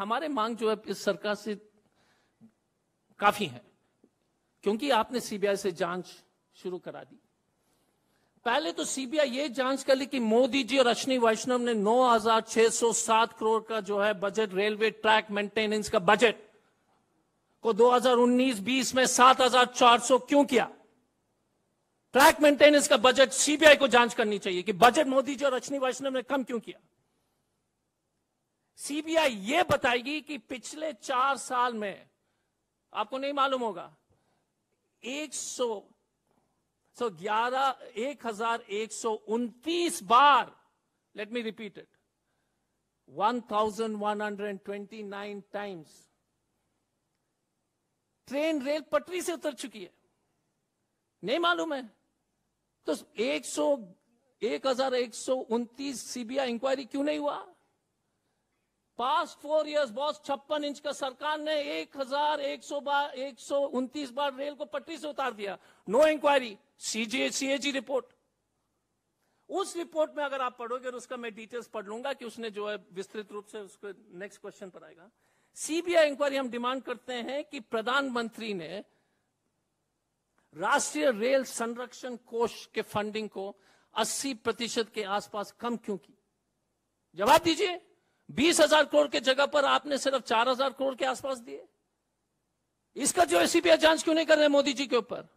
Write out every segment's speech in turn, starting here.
हमारे मांग जो है इस सरकार से काफ़ी है क्योंकि आपने सीबीआई से जाँच शुरू करा दी। पहले तो सीबीआई ये जाँच कर ली कि मोदी जी और अश्विनी वैष्णव ने 9,607 करोड़ का जो है बजट रेलवे ट्रैक मेंटेनेंस का बजट को 2019-20 में 7,400 क्यों किया? ट्रैक मेंटेनेंस का बजट सीबीआई को जाँच करनी चाहिए कि बजट मोदी जी और अश्विनी वैष्णव ने कम क्यों किया? सीबीआई ये बताएगी कि पिछले चार साल में, आपको नहीं मालूम होगा, एक सौ, सो ग्यारह, एक हज़ार एक सौ उनतीस बार let me repeat it one thousand one hundred twenty nine times train rail पटरी से उतर चुकी है। नहीं मालूम है। तो एक सौ, एक हज़ार एक सौ उनतीस सीबीआई इंक्वायरी क्यों नहीं हुआ? पास्ट फोर इयर्स बॉस छप्पन इंच का सरकार ने एक हज़ार एक सौ बार एक सौ उनतीस बार रेल को पटरी से उतार दिया। No inquiry CJ CAG report उस रिपोर्ट में अगर आप पढ़ोगे और उसका मैं डिटेल्स पढ़ लूँगा कि उसने जो है विस्तृत रूप से उसको नेक्स्ट क्वेश्चन पर आएगा। सीबीआई इंक्वायरी हम डिमांड करते हैं कि प्रधानमंत्री ने राष्ट्रीय रेल संरक्षण कोष के फंडिंग को 80 प्रतिशत के आसपास कम क्यों की? जवाब दीजिए। बीस हज़ार करोड़ के जगह पर आपने सिर्फ़ चार हज़ार करोड़ के आसपास दिए। इसका जो सीबीआई जाँच क्यों नहीं कर रहे मोदी जी के ऊपर?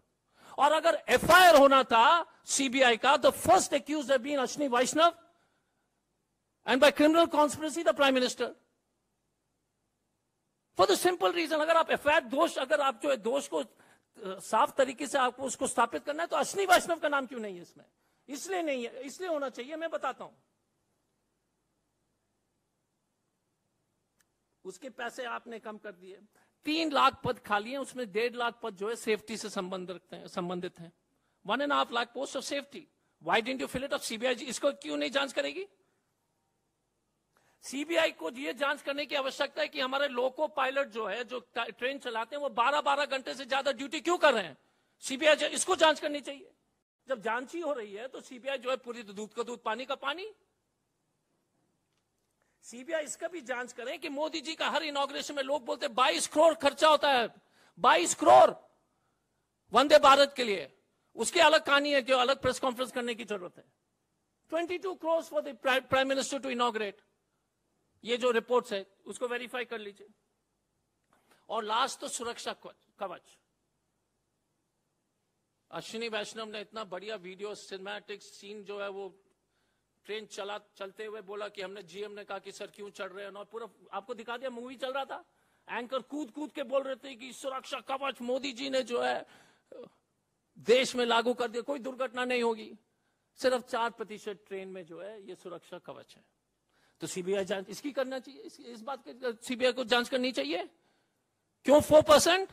और अगर एफआईआर होना था सीबीआई का the first accused been Ashwini Vaishnaw and by criminal conspiracy the prime minister for the simple reason अगर आप एफआईआर दोष, अगर आप जो है दोष को साफ़ तरीके से आपको उसको स्थापित करना है तो अश्विनी वैष्णव का नाम क्यों नहीं है इसमें? इसलिए नहीं है, इसलिए होना चाहिए, मैं बताता हूँ। उसके पैसे आपने कम कर दिए। तीन लाख पद खाली है, उसमें डेढ़ लाख पद जो है सेफ्टी से संबंध रखते हैं, संबंधित हैं। One and half lakh post of safety why didn't you fill it off CBI इसको क्यों नहीं जाँच करेगी? सीबीआई को ये जाँच करने की आवश्यकता है कि हमारे लोको पायलट जो है, जो ट्रेन चलाते हैं, वो 12-12 घंटे से ज़्यादा ड्यूटी क्यों कर रहे हैं? सीबीआई इसको जाँच करनी चाहिए। जब जाँच ही हो रही है तो सीबीआई जो है पूरी दूध का दूध, पानी का पानी सीबीआई इसका भी जाँच करें कि मोदी जी का हर इनोग्रेशन में लोग बोलते बाईस करोड़ खर्चा होता है। बाईस करोड़ वंदे भारत के लिए। उसकी अलग कहानी है जो अलग प्रेस कॉन्फ्रेंस करने की ज़रूरत है। Twenty two crore for the prime minister to inaugurate ये जो रिपोर्ट्स है, उसको वेरीफाई कर लीजिए। और लास्ट तो सुरक्षा कवच अश्विनी वैष्णव ने इतना बढ़िया वीडियो सिनेमैटिक सीन जो है वो ट्रेन चला चलते हुए बोला कि हमने जीएम ने कहा कि सर क्यों चढ़ रहे हैं? और पूरा आपको दिखा दिया मूवी चल रहा था। एंकर कूद कूद के बोल रहे थे कि सुरक्षा कवच मोदी जी ने जो है देश में लागू कर दिया कोई दुर्घटना नहीं होगी। सिर्फ़ चार प्रतिशत ट्रेन में जो है ये सुरक्षा कवच है। तो सीबीआई जाँच इसकी करना चाहिए इस, इस बात के सीबीआई को जाँच करनी चाहिए। क्यों फोर परसेंट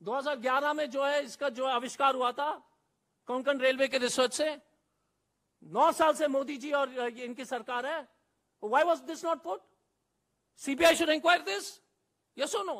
2011 में जो है इसका जो आविष्कार हुआ था कोंकण रेलवे के रिसर्च से नौ साल से मोदी जी और इनकी सरकार है। Why was this not put CBI should inquire this yes or no